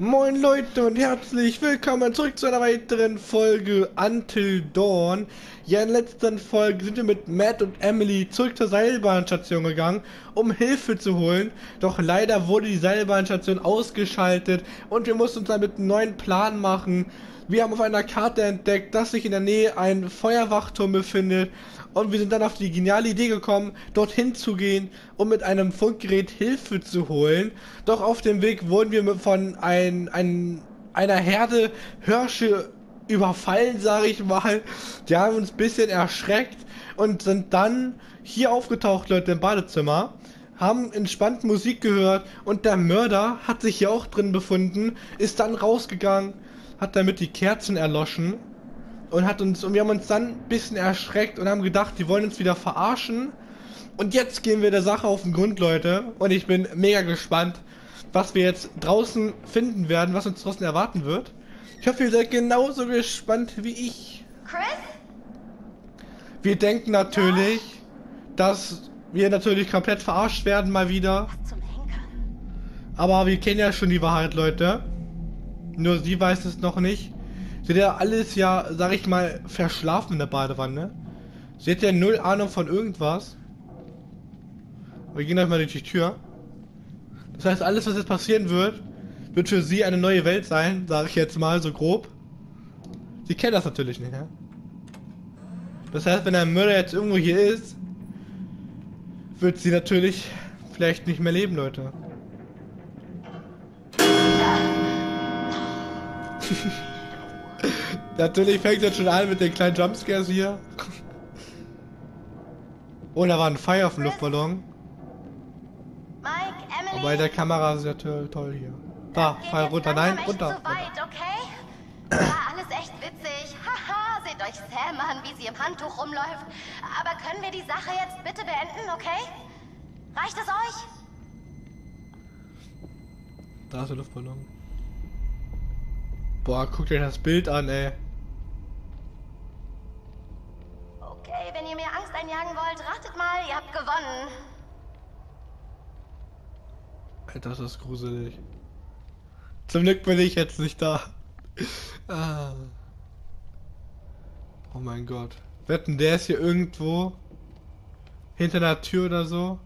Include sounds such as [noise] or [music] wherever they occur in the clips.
Moin Leute und herzlich willkommen zurück zu einer weiteren Folge Until Dawn. Ja, in der letzten Folge sind wir mit Matt und Emily zurück zur Seilbahnstation gegangen, um Hilfe zu holen. Doch leider wurde die Seilbahnstation ausgeschaltet und wir mussten uns damit einen neuen Plan machen. Wir haben auf einer Karte entdeckt, dass sich in der Nähe ein Feuerwachturm befindet und wir sind dann auf die geniale Idee gekommen, dorthin zu gehen, um mit einem Funkgerät Hilfe zu holen. Doch auf dem Weg wurden wir von ein, ein, einer Herde Hirsche überfallen, sage ich mal. Die haben uns ein bisschen erschreckt und sind dann hier aufgetaucht, Leute, im Badezimmer. Haben entspannt Musik gehört und der Mörder hat sich hier auch drin befunden, ist dann rausgegangen, hat damit die Kerzen erloschen und hat uns und wir haben uns dann ein bisschen erschreckt und haben gedacht, die wollen uns wieder verarschen. Und jetzt gehen wir der Sache auf den Grund, Leute. Und ich bin mega gespannt, was wir jetzt draußen finden werden, was uns draußen erwarten wird. Ich hoffe, ihr seid genauso gespannt wie ich. Chris? Wir denken natürlich, dass wir natürlich komplett verarscht werden mal wieder. Aber wir kennen ja schon die Wahrheit, Leute. Nur sie weiß es noch nicht. Hat ja alles ja, sag ich mal, verschlafen in der Badewanne. Sie hat ja null Ahnung von irgendwas. Wir gehen gleich mal durch die Tür. Das heißt, alles, was jetzt passieren wird, wird für sie eine neue Welt sein, sage ich jetzt mal so grob. Sie kennt das natürlich nicht, ja? Das heißt, wenn der Mörder jetzt irgendwo hier ist, wird sie natürlich vielleicht nicht mehr leben, Leute. [laughs] Natürlich fängt jetzt schon an mit den kleinen Jumpscares hier. Oh, da war ein Feuer auf dem Luftballon. Mike, Emily? Wobei der Kamera ist ja to toll hier. Da, fall runter. Nein, runter. Zu weit, okay? War alles echt witzig. Haha, seht euch Sam an, wie sie im Handtuch rumläuft. Aber können wir die Sache jetzt bitte beenden, okay? Reicht es euch? Da ist der Luftballon. Boah, guckt euch das Bild an, ey. Okay, wenn ihr mir Angst einjagen wollt, ratet mal, ihr habt gewonnen. Alter, das ist gruselig. Zum Glück bin ich jetzt nicht da. Ah. Oh mein Gott. Wetten, der ist hier irgendwo hinter der Tür oder so.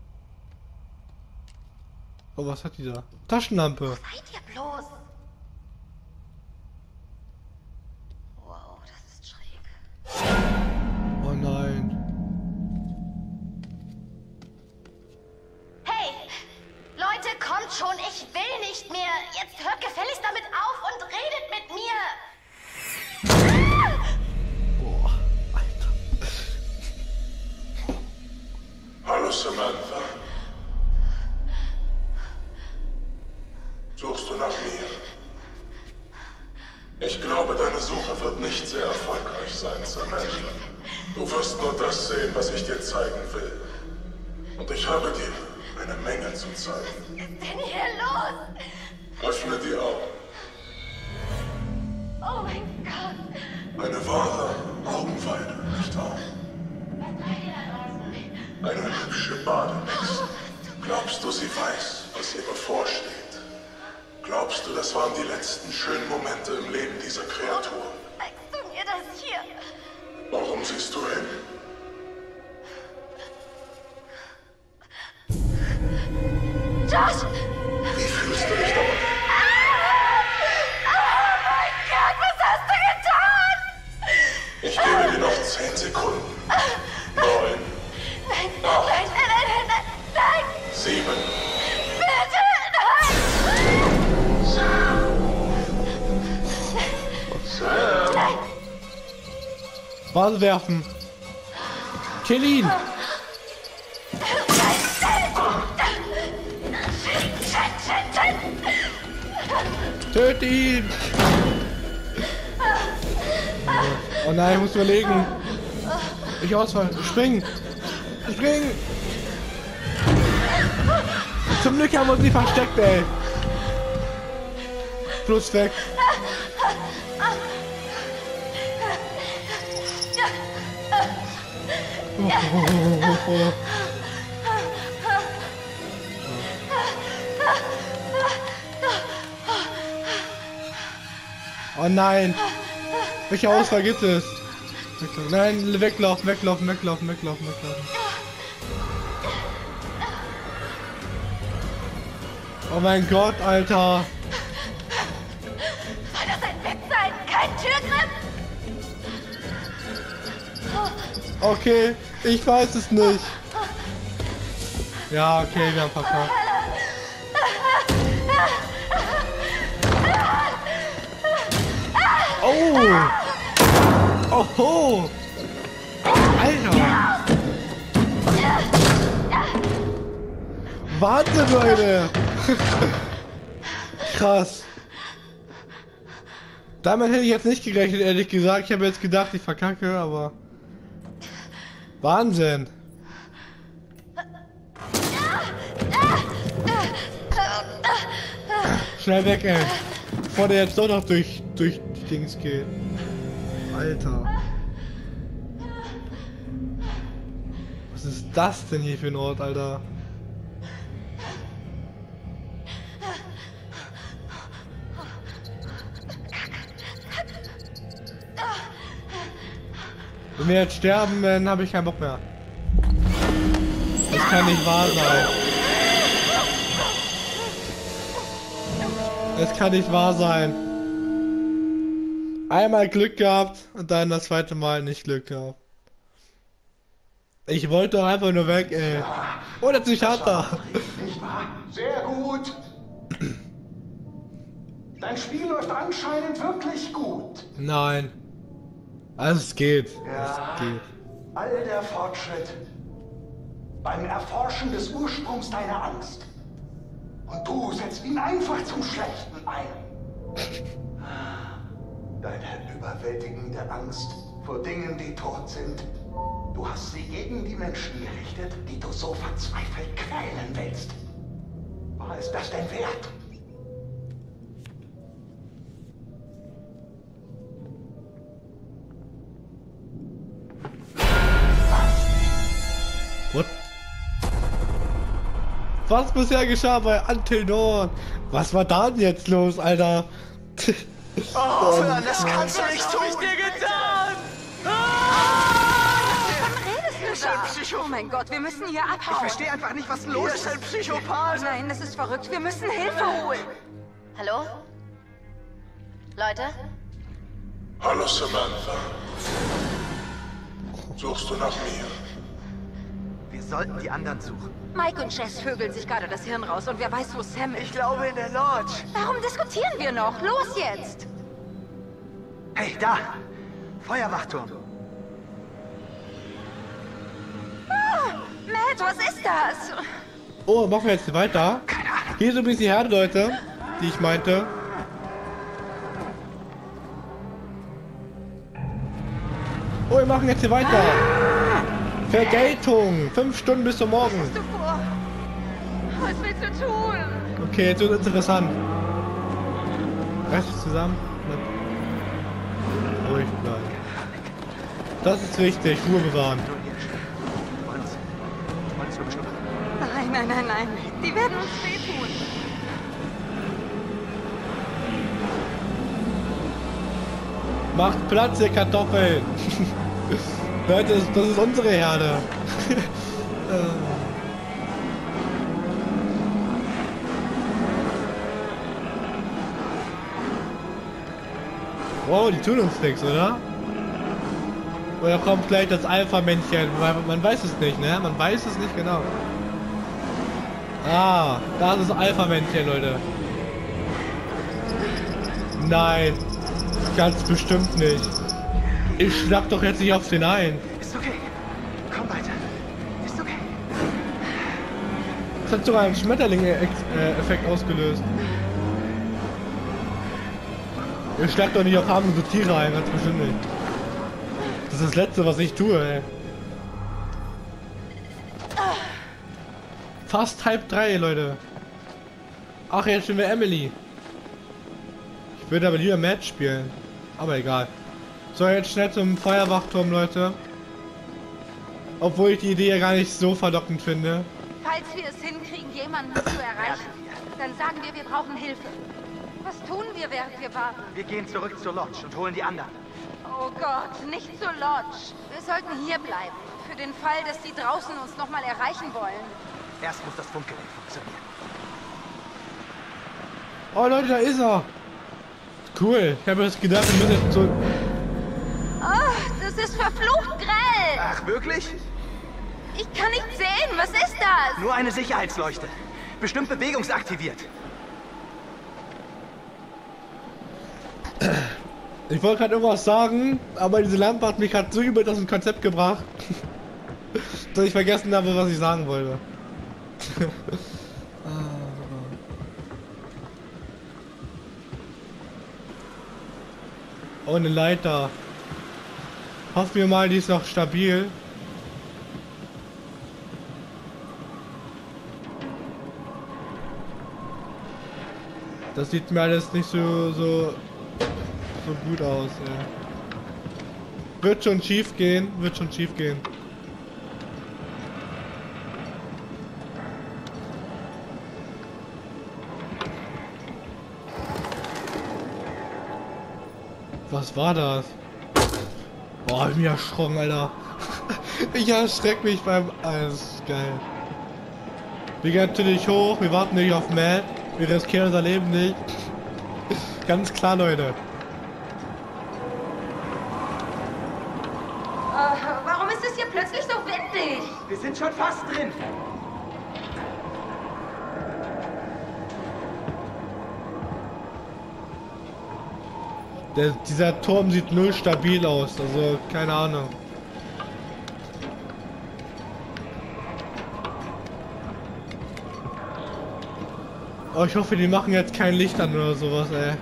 Oh, was hat die da? Taschenlampe. Seid ihr bloß? Letzten schönen Momente im Leben dieser Kreatur? Vase werfen. Kill ihn. Töte ihn. Oh nein, ich muss überlegen. Ich ausfallen. Springen. Springen. Zum Glück haben wir uns nicht versteckt, ey. Plus weg. Oh nein. Welche Auswahl gibt es? Nein, weglaufen, weglaufen, weglaufen, weglaufen, weglaufen. Oh mein Gott, Alter. Okay, ich weiß es nicht. Ja, okay, wir haben verkackt. Oh! Oho! Alter! Wahnsinn, Leute! Krass. Damit hätte ich jetzt nicht gerechnet, ehrlich gesagt. Ich habe jetzt gedacht, ich verkacke, aber... Wahnsinn! Schnell weg, ey. Bevor der jetzt doch noch durch, durch die Dings geht. Alter. Was ist das denn hier für ein Ort, Alter? Wenn wir jetzt sterben, dann habe ich keinen Bock mehr. Das kann nicht wahr sein. Es kann nicht wahr sein. Einmal Glück gehabt und dann das zweite Mal nicht Glück gehabt. Ich wollte doch einfach nur weg, ey. Oh, der Psychiater. Sehr gut. Dein Spiel läuft anscheinend wirklich gut. Nein. Also es geht. Ja. Es geht. All der Fortschritt beim Erforschen des Ursprungs deiner Angst. Und du setzt ihn einfach zum Schlechten ein. Deine überwältigende Angst vor Dingen, die tot sind. Du hast sie gegen die Menschen gerichtet, die du so verzweifelt quälen willst. War es das denn wert? Was bisher geschah bei Dawn? Was war da denn jetzt los, Alter? Oh, [laughs] Fern, das kannst du nicht tun! Was hab ich dir getan? redest du da? Oh mein Gott, wir müssen hier Ich abhauen. verstehe einfach nicht, was los ist. ein Psychopath. Nein, das ist verrückt. Wir müssen Hilfe holen. Hallo? Leute? Hallo Samantha. Suchst du nach mir? Wir sollten die anderen suchen. Mike und Jess vögeln sich gerade das Hirn raus und wer weiß, wo Sam ist. Ich glaube in der Lodge. Warum diskutieren wir noch? Los jetzt! Hey, da! Feuerwachturm. Matt, was ist das? Oh, machen wir jetzt weiter? Hier ist übrigens die Herde, Leute, die ich meinte. Oh, wir machen jetzt hier weiter. Vergeltung. Fünf Stunden bis zum Morgen. Was hast du vor? Was willst du tun? Okay, jetzt wird interessant. Reißt zusammen. Ruhig bleiben. Das ist wichtig. Ruhe bewahren. Nein, nein, nein, nein. Die werden uns wehtun. Macht Platz, ihr Kartoffeln. [laughs] Leute, das, das ist unsere Herde. wow, die tun uns nichts, oder? Oder kommt gleich das Alpha-Männchen? Man, weiß es nicht, ne? Man weiß es nicht genau. Ah, das ist Alpha-Männchen, Leute. Nein, ganz bestimmt nicht. Ich schlag doch jetzt nicht auf den ein. Ist okay. Komm weiter. Ist okay. Das hat sogar einen Schmetterling-Effekt ausgelöst. Ich schlag doch nicht auf harmlose Tiere ein, ganz bestimmt nicht. Das ist das Letzte, was ich tue, ey. Fast halb drei, Leute. Ach, jetzt sind wir Emily. Ich würde aber lieber Match spielen. Aber egal. So, jetzt schnell zum Feuerwachturm, Leute. Obwohl ich die Idee ja gar nicht so verlockend finde. Falls wir es hinkriegen, jemanden zu erreichen, dann sagen wir, wir brauchen Hilfe. Was tun wir, während wir warten? Wir gehen zurück zur Lodge und holen die anderen. Oh Gott, nicht zur Lodge. Wir sollten hier bleiben. Für den Fall, dass die draußen uns nochmal erreichen wollen. Erst muss das Funkgerät funktionieren. Oh Leute, da ist er. Cool. Ich habe jetzt gedacht, wir müssen jetzt zurück. Das ist verflucht grell. Ach, wirklich? Ich kann nicht sehen. Was ist das? Nur eine Sicherheitsleuchte. Bestimmt bewegungsaktiviert. Ich wollte gerade irgendwas sagen, aber diese Lampe hat mich gerade so übel aus dem Konzept gebracht, [laughs] dass ich vergessen habe, was ich sagen wollte. [laughs] oh, eine Leiter. Hoffen wir mal, die ist noch stabil. Das sieht mir alles nicht so so so gut aus. Ey. Wird schon schief gehen, wird schon schief gehen. Was war das? Boah, ich bin erschrocken, Alter. [laughs] ich erschreck mich beim... Alles geil. Wir gehen natürlich hoch, wir warten nicht auf Matt. Wir riskieren unser Leben nicht. Ganz klar, Leute. Der, dieser Turm sieht null stabil aus, also keine Ahnung. Oh, ich hoffe, die machen jetzt kein Licht an oder sowas, ey.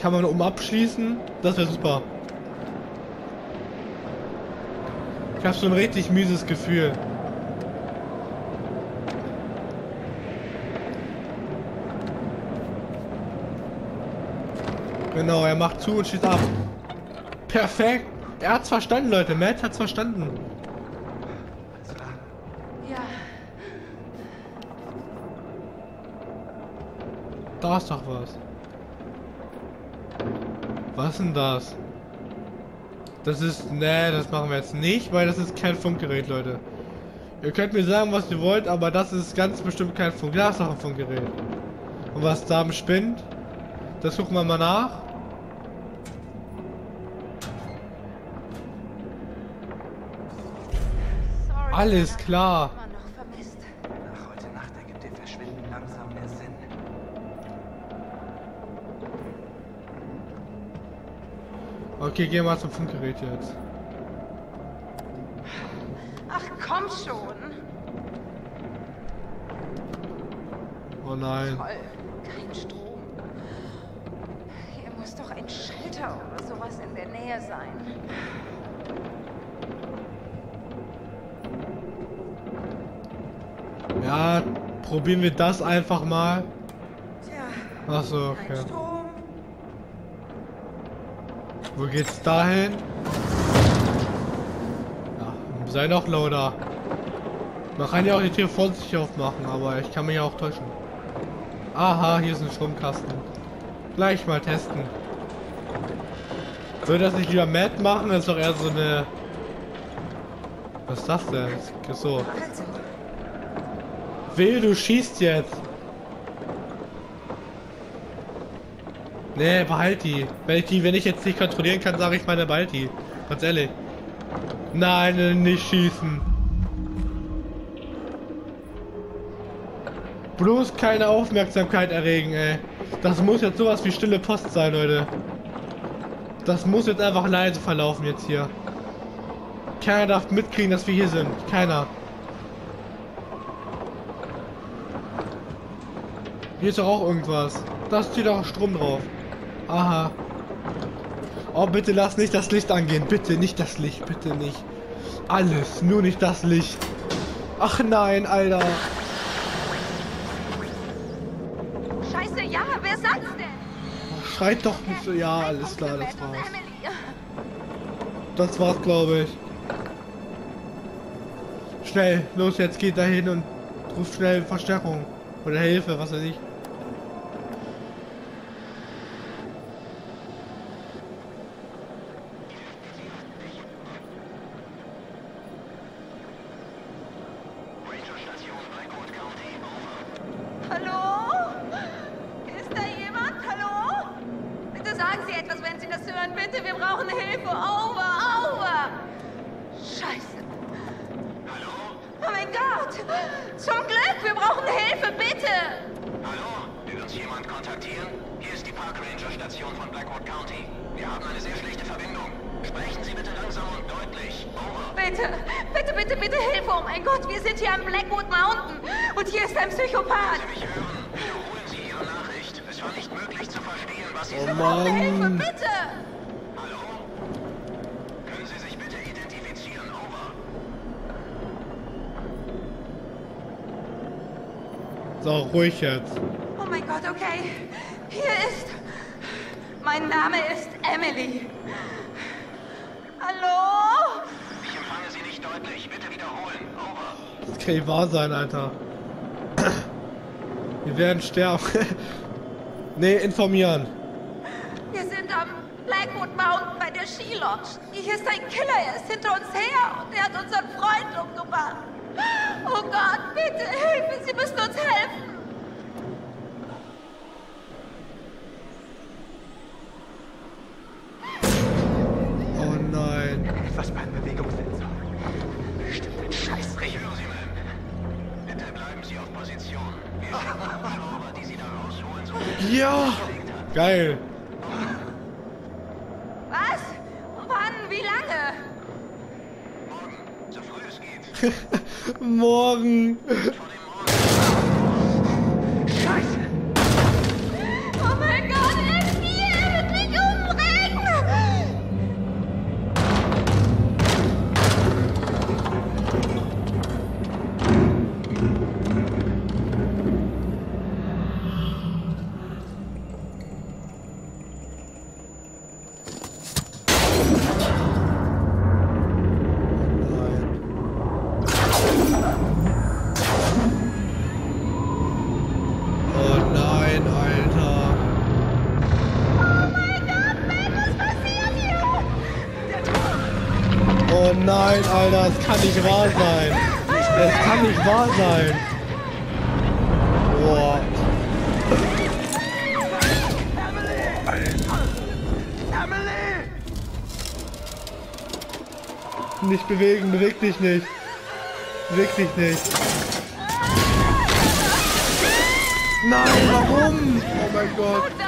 Kann man oben abschließen? Das wäre super. Ich habe so ein richtig mieses Gefühl. Genau, er macht zu und schießt ab. Perfekt. Er hat's verstanden, Leute. Matt hat's verstanden. Ja, Da ist doch was. Was ist denn das? Das ist... Nee, das machen wir jetzt nicht, weil das ist kein Funkgerät, Leute. Ihr könnt mir sagen, was ihr wollt, aber das ist ganz bestimmt kein Funk. Da ist doch ein Funkgerät. Und was da spinnt, das gucken wir mal nach. Alles klar. Immer noch vermisst. Ach, heute Nacht ergibt ihr Verschwinden langsam mehr Sinn. Okay, gehen wir mal zum Funkgerät jetzt. Ach, komm schon. Oh nein. Toll, kein Strom. Hier muss doch ein Schalter oder sowas in der Nähe sein. Ja, probieren wir das einfach mal. Tja, Ach so, kein okay. Wo geht's dahin? Ja, sei doch lauter. Man kann ja auch die Tür vorsichtig aufmachen, aber ich kann mich ja auch täuschen. Aha, hier ist ein Stromkasten. Gleich mal testen. Würde das nicht wieder Matt machen? Das ist doch eher so eine... Was ist das denn? So. Will, du schießt jetzt. Nee, behalt die. Wenn ich die, wenn ich jetzt nicht kontrollieren kann, sage ich meine behalt die. Ganz ehrlich. Nein, nicht schießen. Bloß keine Aufmerksamkeit erregen, ey. Das muss jetzt sowas wie stille Post sein, Leute. Das muss jetzt einfach leise verlaufen jetzt hier. Keiner darf mitkriegen, dass wir hier sind. Keiner. Hier ist doch auch irgendwas. Da steht doch Strom drauf. Aha. Oh, bitte lass nicht das Licht angehen. Bitte nicht das Licht. Bitte nicht. Alles. Nur nicht das Licht. Ach nein, Alter. Scheiße, ja, wer sagt's denn? Schreit doch nicht so. Ja, alles klar, das war's. Das war's, glaube ich. Schnell, los, jetzt geht da hin und ruft schnell Verstärkung. Oder Hilfe, was weiß ich. Hallo? Ist da jemand? Hallo? Bitte sagen Sie etwas, wenn Sie das hören. Bitte, wir brauchen Hilfe. Over, over. Scheiße. Hallo? Oh mein Gott. Zum Glück, wir brauchen Hilfe, bitte. Hallo, will uns jemand kontaktieren? Hier ist die Park Ranger Station von Blackwood County. Wir haben eine sehr schlechte Verbindung. Sprechen Sie bitte langsam und deutlich. Over. Bitte, bitte, bitte, bitte Hilfe. Oh mein Gott, wir sind hier am Blackwood Mountain. Und hier ist ein Psychopath. Wiederholen Sie Ihre Nachricht. Es war nicht möglich zu verstehen, was Sie Oh. Brauche Hilfe, bitte. Hallo? Können Sie sich bitte identifizieren? Over. So, ruhig jetzt. Oh mein Gott, okay. Hier ist. Mein Name ist Emily. Hallo? Ich empfange Sie nicht deutlich. Bitte wiederholen. Over. Das kann nicht wahr sein, Alter. Wir werden sterben. [laughs] nee, informieren. Wir sind am Blackwood Mountain bei der Ski Lodge. Hier ist ein Killer, er ist hinter uns her und er hat unseren Freund umgebracht. Oh Gott, bitte Hilfe, Sie müssen uns helfen. Ja! Geil. Was? Wann? Wie lange? [laughs] morgen, so früh es geht. Morgen. Nein, Alter, das kann nicht wahr sein. Das kann nicht wahr sein. Boah. Nicht bewegen, beweg dich nicht. Beweg dich nicht. Nein, warum? Oh mein Gott.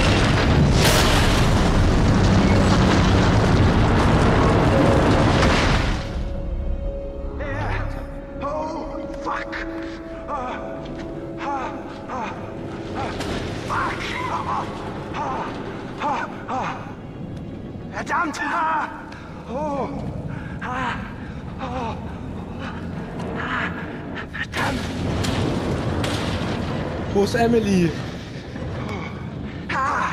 Verdammt! Ah, oh, ah, oh, ah, verdammt! Wo ist Emily? Ah!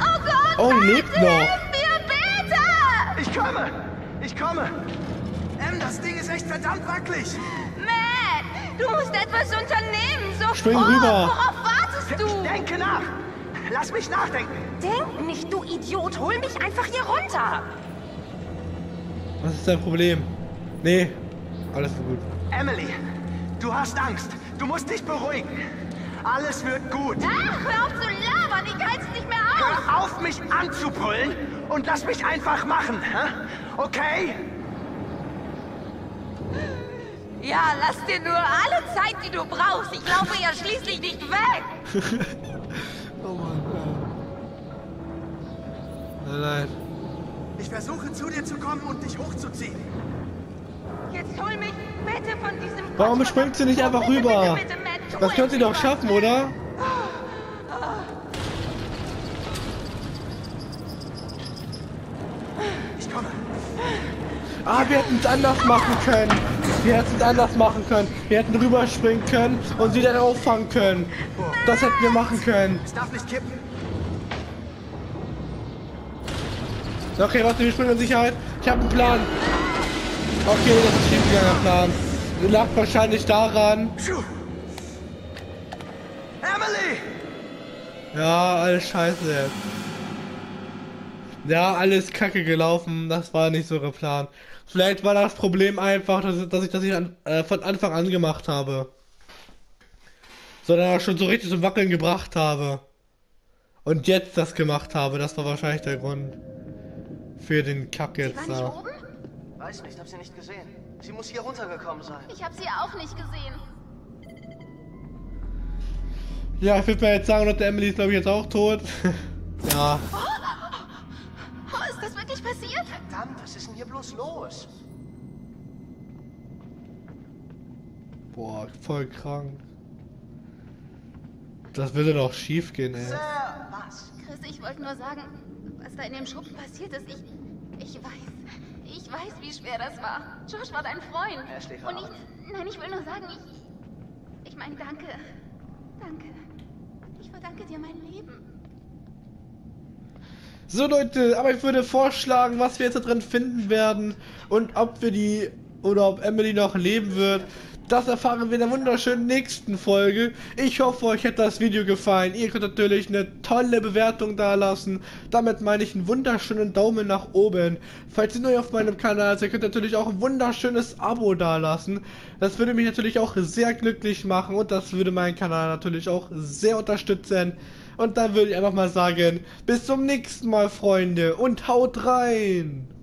Oh Gott! Oh, lebt noch. Hilf mir bitte! ich komme! Ich komme! Em, das Ding ist echt verdammt wackelig! Matt, du musst etwas unternehmen, sofort! Spring rüber. Denke nach! Lass mich nachdenken! Denk nicht, du Idiot! Hol mich einfach hier runter! Was ist dein Problem? Nee, alles gut. Emily, du hast Angst. Du musst dich beruhigen. Alles wird gut. Ach, hör auf zu labern! Ich halte es nicht mehr aus! Hör auf, mich anzubrüllen und lass mich einfach machen. Hä? Okay? Ja, lass dir nur alle Zeit, die du brauchst. Ich laufe ja schließlich nicht weg. [laughs] Oh mein Gott. Nein. Ich versuche zu dir zu kommen und dich hochzuziehen. Jetzt hol mich bitte von diesem Warum springt sie nicht einfach Bitte, rüber? Bitte, bitte, Das könnte sie doch schaffen, oder? Ich komme. Ah, wir hätten es anders machen können. Wir hätten es anders machen können. Wir hätten rüberspringen können und sie dann auffangen können. Das hätten wir machen können. Es darf nicht kippen. Okay, warte, wir springen in Sicherheit. Ich habe einen Plan. Okay, das ist schiefgegangener Plan. Lag wahrscheinlich daran. Emily! Ja, alles scheiße jetzt. Ja, alles kacke gelaufen. Das war nicht so geplant. Vielleicht war das Problem einfach, dass, dass ich das nicht an, äh, von Anfang an gemacht habe. Sondern auch schon so richtig zum Wackeln gebracht habe. Und jetzt das gemacht habe. Das war wahrscheinlich der Grund. Für den Kack War jetzt nicht da. oben? Weiß nicht, hab sie nicht gesehen. Sie muss hier runtergekommen sein. Ich habe sie auch nicht gesehen. Ja, ich würde mal jetzt sagen, Leute, Emily ist glaube ich jetzt auch tot. [laughs] ja. Oh, ist das wirklich passiert? Verdammt, was ist denn hier bloß los? Boah, voll krank. Das würde doch schief gehen, ey. Sir, was? Chris, ich wollte nur sagen, was da in dem Schuppen passiert ist. Ich. Ich weiß. Ich weiß, wie schwer das war. Josh war dein Freund. Ashley, Und ich. Nein, ich will nur sagen, ich. Ich meine, danke. Danke. Ich verdanke dir mein Leben. So Leute, aber ich würde vorschlagen, was wir jetzt da drin finden werden und ob wir die oder ob Emily noch leben wird. Das erfahren wir in der wunderschönen nächsten Folge. Ich hoffe, euch hat das Video gefallen. Ihr könnt natürlich eine tolle Bewertung da lassen. Damit meine ich einen wunderschönen Daumen nach oben. Falls ihr neu auf meinem Kanal seid, könnt ihr natürlich auch ein wunderschönes Abo da lassen. Das würde mich natürlich auch sehr glücklich machen und das würde meinen Kanal natürlich auch sehr unterstützen. Und dann würde ich einfach mal sagen, bis zum nächsten Mal, Freunde, und haut rein!